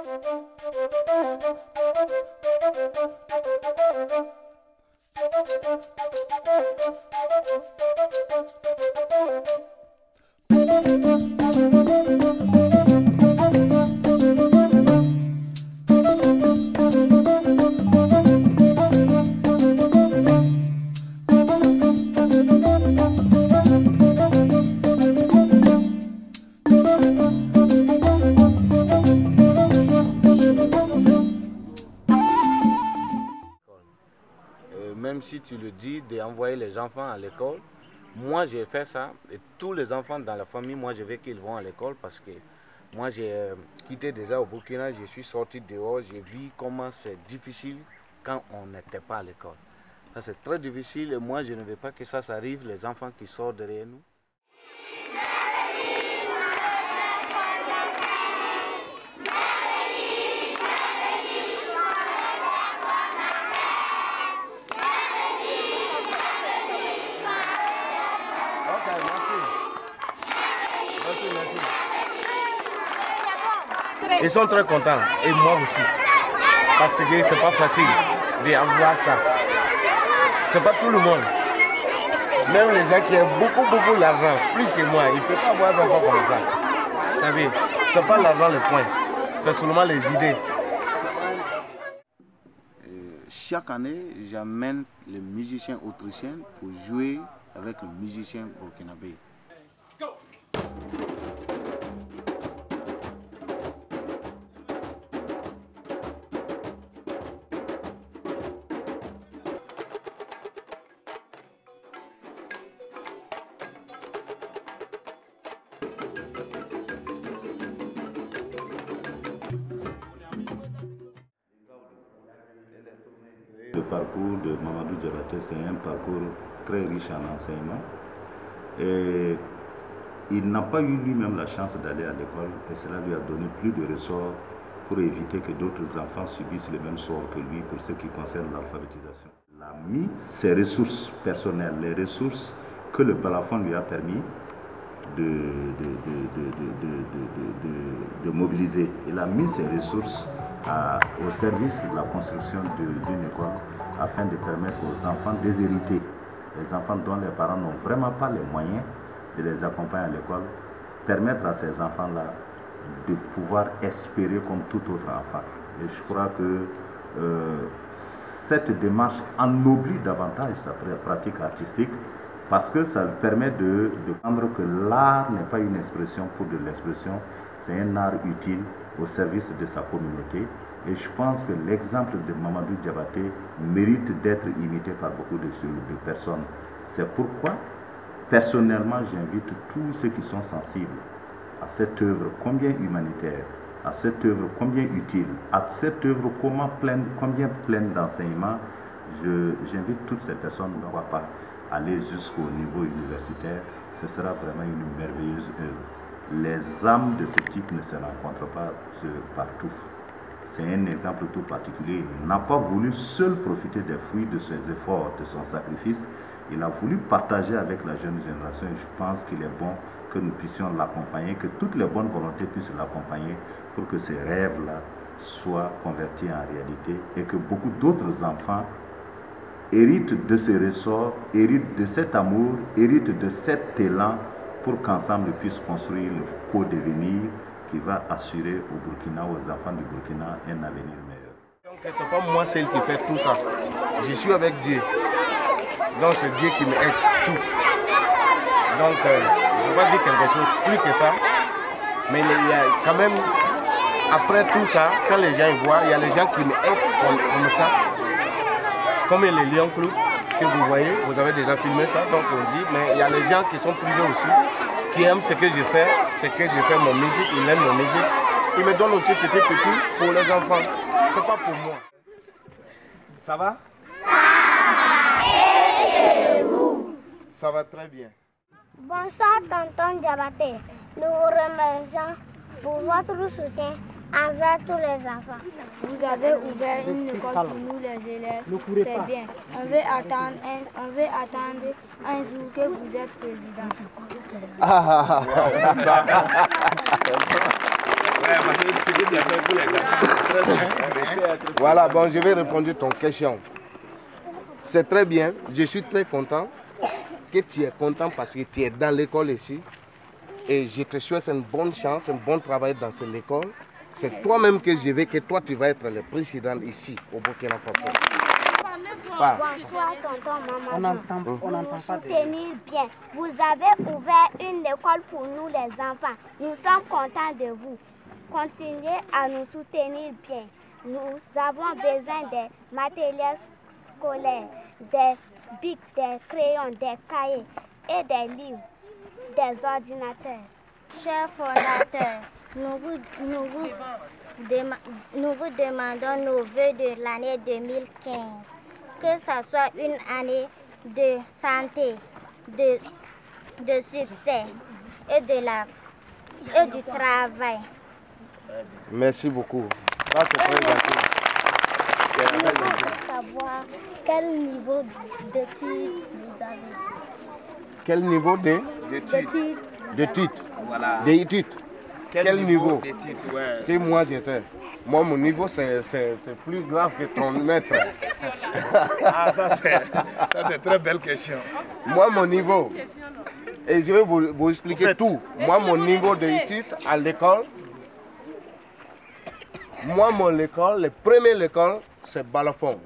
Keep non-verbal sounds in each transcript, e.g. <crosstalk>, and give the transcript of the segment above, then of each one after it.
Thank you. Si tu le dis, d'envoyer les enfants à l'école, moi j'ai fait ça. Et tous les enfants dans la famille, moi je veux qu'ils vont à l'école parce que moi j'ai euh, quitté déjà au Burkina, je suis sorti dehors, j'ai vu comment c'est difficile quand on n'était pas à l'école. Ça c'est très difficile. Et moi je ne veux pas que ça s'arrive, les enfants qui sortent derrière nous. Ok, merci. Merci, merci. Ils sont très contents, et moi aussi. Parce que c'est pas facile d'avoir ça. C'est pas tout le monde. Même les gens qui ont beaucoup, beaucoup d'argent, plus que moi, ils ne peuvent pas avoir d'enfants comme ça. Savez, c'est pas l'argent le point, c'est seulement les idées. Euh, chaque année, j'amène les musiciens autrichiens pour jouer avec le musicien burkinabé. Parcours de Mamadou Diabaté, c'est un parcours très riche en enseignement. Et il n'a pas eu lui-même la chance d'aller à l'école et cela lui a donné plus de ressorts pour éviter que d'autres enfants subissent le même sort que lui pour ce qui concerne l'alphabétisation. Il a mis ses ressources personnelles, les ressources que le balafon lui a permis de, mobiliser. Il a mis ses ressources au service de la construction d'une école afin de permettre aux enfants déshérités, les enfants dont les parents n'ont vraiment pas les moyens de les accompagner à l'école, permettre à ces enfants-là de pouvoir espérer comme tout autre enfant. Et je crois que euh, cette démarche ennoblit davantage sa pratique artistique parce que ça permet de, de prendre que l'art n'est pas une expression pour de l'expression, c'est un art utile au service de sa communauté. Et je pense que l'exemple de Mamadou Diabaté mérite d'être imité par beaucoup de, personnes. C'est pourquoi, personnellement, j'invite tous ceux qui sont sensibles à cette œuvre combien humanitaire, à cette œuvre combien utile, à cette œuvre pleine, combien pleine d'enseignements, j'invite toutes ces personnes, ne va pas aller jusqu'au niveau universitaire, ce sera vraiment une merveilleuse œuvre. Les âmes de ce type ne se rencontrent pas partout. C'est un exemple tout particulier. Il n'a pas voulu seul profiter des fruits de ses efforts, de son sacrifice. Il a voulu partager avec la jeune génération je pense qu'il est bon que nous puissions l'accompagner, que toutes les bonnes volontés puissent l'accompagner pour que ces rêves-là soient convertis en réalité et que beaucoup d'autres enfants héritent de ces ressorts, héritent de cet amour, héritent de cet élan pour qu'ensemble ils puissent construire le co-devenir qui va assurer au Burkina, aux enfants du Burkina, un avenir meilleur. Donc ce n'est pas moi celle qui fait tout ça. Je suis avec Dieu. Donc c'est Dieu qui m'aide tout. Donc euh, je vais dire quelque chose plus que ça. Mais il y a quand même, après tout ça, quand les gens voient, il y a les gens qui m'aident comme, comme ça. Comme les Lions Club que vous voyez, vous avez déjà filmé ça, donc on dit, mais il y a les gens qui sont privés aussi, aiment ce que je fais, ce que je fais mon musique, ils aiment mon musique. Ils me donnent aussi petit petit pour les enfants. C'est pas pour moi. Ça va? Ça va Ça va très bien. Bonsoir, tonton Diabaté. Nous vous remercions pour votre soutien envers tous les enfants. Vous avez ouvert une école pour nous les élèves. C'est bien. On veut, attendre un, on veut attendre un jour que vous êtes président. Ah, ah, ah. Voilà, bon, je vais répondre à ton question. C'est très bien, je suis très content que tu es content parce que tu es dans l'école ici. Et je te souhaite une bonne chance, un bon travail dans cette école. C'est toi-même que je veux que toi, tu vas être le président ici, au Burkina Faso. Pas. Bonsoir, tonton, maman. On n'entend Vous on nous n'entend pas de... soutenez bien. Vous avez ouvert une école pour nous, les enfants. Nous sommes contents de vous. Continuez à nous soutenir bien. Nous avons besoin des matériels scolaires, des bics, des crayons, des cahiers et des livres, des ordinateurs. Chers fondateurs, nous vous, nous vous nous vous demandons nos voeux de l'année 2015. Que ce soit une année de santé, de, de succès et, de la, et du travail. Merci beaucoup. Ça, c'est très gentil. Nous voulons savoir quel niveau d'études vous avez. Quel niveau de d'études Voilà. D'études Quel niveau d'études, ouais. Que moi j'étais. Moi, mon niveau, c'est plus grave que ton <laughs> maître. Ah, ça c'est c'est très belle question. Moi, mon niveau, et je vais vous, vous expliquer tout. Moi, mon niveau d'études à l'école, moi, mon école, le premier école, c'est balafon.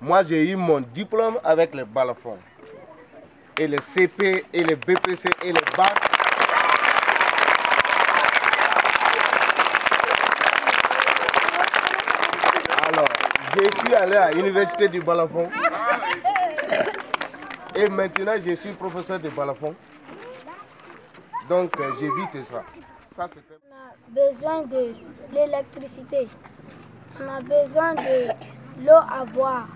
Moi, j'ai eu mon diplôme avec le balafon. Et le CP, et le BPC, et le BAC. Alors, je suis allé à l'université du balafon. Et maintenant, je suis professeur de balafon. Donc, euh, j'évite ça. Ça. On a besoin de l'électricité. On a besoin de l'eau à boire.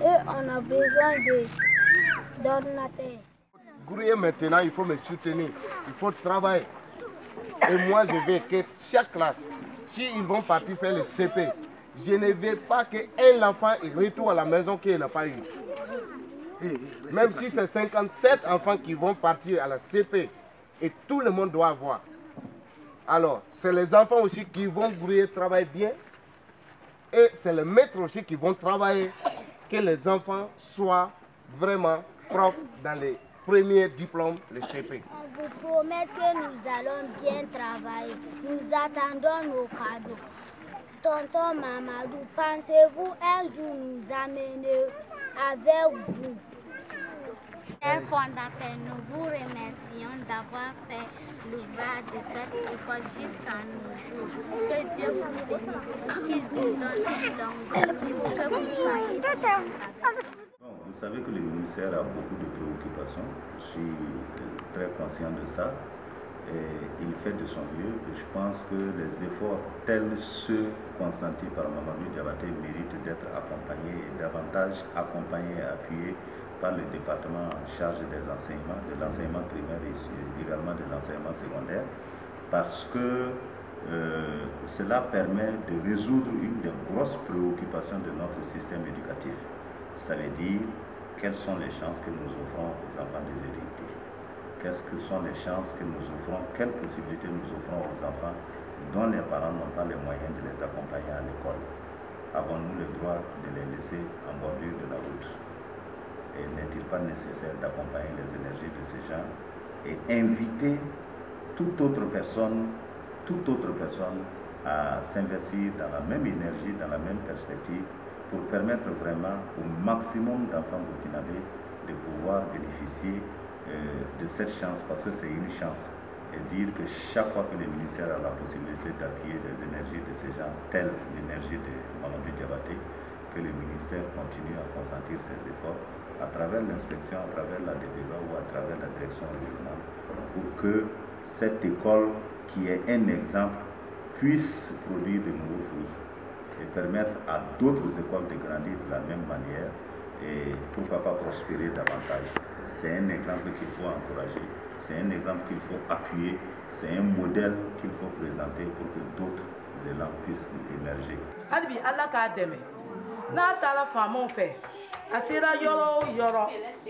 Et on a besoin de d'ordinateurs. Grouiller maintenant, il faut me soutenir. Il faut travailler. Et moi, je veux que chaque classe, s'ils vont partir faire le CP, je ne veux pas qu'un enfant retourne à la maison qu'il n'a pas eu. Même si c'est 57 enfants qui vont partir à la CP, et tout le monde doit avoir. Alors, c'est les enfants aussi qui vont grouiller, travailler bien. Et c'est les maîtres aussi qui vont travailler, que les enfants soient vraiment propres dans les premiers diplômes, le CP. On vous promet que nous allons bien travailler. Nous attendons nos cadeaux. Tonton Mamadou, pensez-vous un jour nous amener avec vous? Chers fondateurs, nous vous remercions d'avoir fait l'ouvrage de cette école jusqu'à nos jours. Que Dieu vous bénisse, qu'il vous donne une longue vie que vous soyez. Vous savez que le ministère a beaucoup de préoccupations. Je suis euh, très conscient de ça. Et il fait de son mieux. Je pense que les efforts tels ceux consentis par Mamadou Diabaté méritent d'être accompagnés et davantage accompagnés et appuyés par le département en charge des enseignements, de l'enseignement primaire et également de l'enseignement secondaire, parce que euh, cela permet de résoudre une des grosses préoccupations de notre système éducatif. Dire quelles sont les chances que nous offrons aux enfants déshérités. Qu'est-ce que sont les chances que nous offrons, quelles possibilités nous offrons aux enfants dont les parents n'ont pas les moyens de les accompagner à l'école? Avons-nous le droit de les laisser en bordure de la route? Et n'est-il pas nécessaire d'accompagner les énergies de ces gens et inviter toute autre personne, toute autre personne à s'investir dans la même énergie, dans la même perspective, pour permettre vraiment au maximum d'enfants burkinabés de pouvoir bénéficier euh, de cette chance, parce que c'est une chance. Et dire que chaque fois que le ministère a la possibilité d'appuyer les énergies de ces gens, telles l'énergie de Mamadou Diabaté, que le ministère continue à consentir ses efforts à travers l'inspection, à travers la DPVA ou à travers la direction régionale, pour que cette école, qui est un exemple, puisse produire de nouveaux fruits et permettre à d'autres écoles de grandir de la même manière et pourquoi pas prospérer davantage. C'est un exemple qu'il faut encourager, c'est un exemple qu'il faut appuyer, c'est un modèle qu'il faut présenter pour que d'autres élans puissent émerger. hali bi ala k'a dɛmɛ n'a taara faamaw fɛ a sera yɔrɔ o yɔrɔ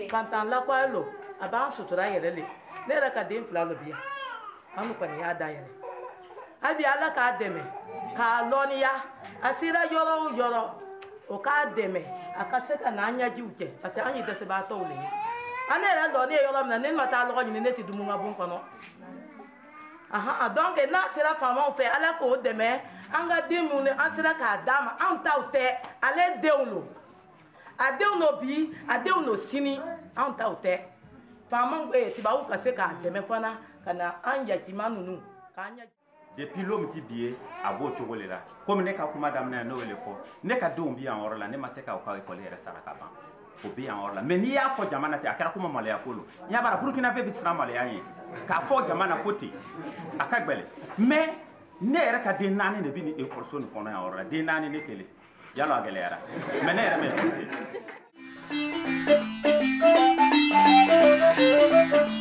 kantan lakwari lo. A b'an sutura yɛrɛ le ne yɛrɛ ka den fila lo bi yan an nu kɔni y'a da yɛlɛ hali ala k'a dɛmɛ k'a lɔnniya a sera yɔrɔ o yɔrɔ o k'a dɛmɛ a ka se ka n'an ɲɛjiw cɛ parce que an ye dɛsɛbaatɔw le ye an ne yɛrɛ lɔnni ye yɔrɔ min na ne ma taa lɔgɔ ɲini ne tɛ dumun ka bon kɔnɔ ahan donc n'a sera faamaw fɛ ala k'o dɛmɛ an ka den minnu an sera k'a d'a ma anw taw tɛ ale denw lo a denw lo bi a denw lo sini. Anw taw tɛ faamaw eh, tubabuw ka se k'a dɛmɛ fana. Ka na an yatima ninnu k'an ɲɛ depuis l'homme ti bi a b'o cogo le la komi ne ka kuma daminɛ n'o le fɔ ne ka denw bi yan yɔrɔ la ne ma se ka ka ekɔli yɛrɛ sara ka ban o bi yan yɔrɔ la n'i y'a fɔ jamana ten a kuma komi maloya ko lo y'a bara burukina bɛɛ bi siran maloya ye k'a fɔ jamana ko ten a ka gbɛlɛ mɛ ne yɛrɛ ka den nani ne bi ni ekɔliso nin kɔnɔ yan yɔrɔ la den naani ne kelen yalo a gɛlɛyara mɛ ne yɛrɛ mɛ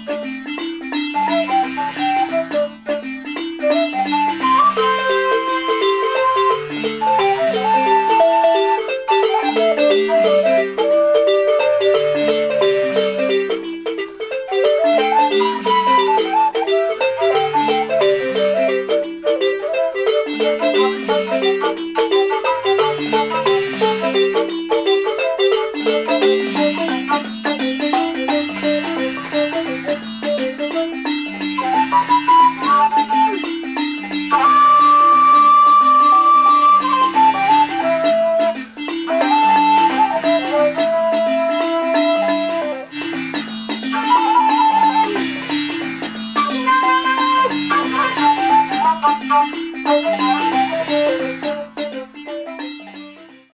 Bye.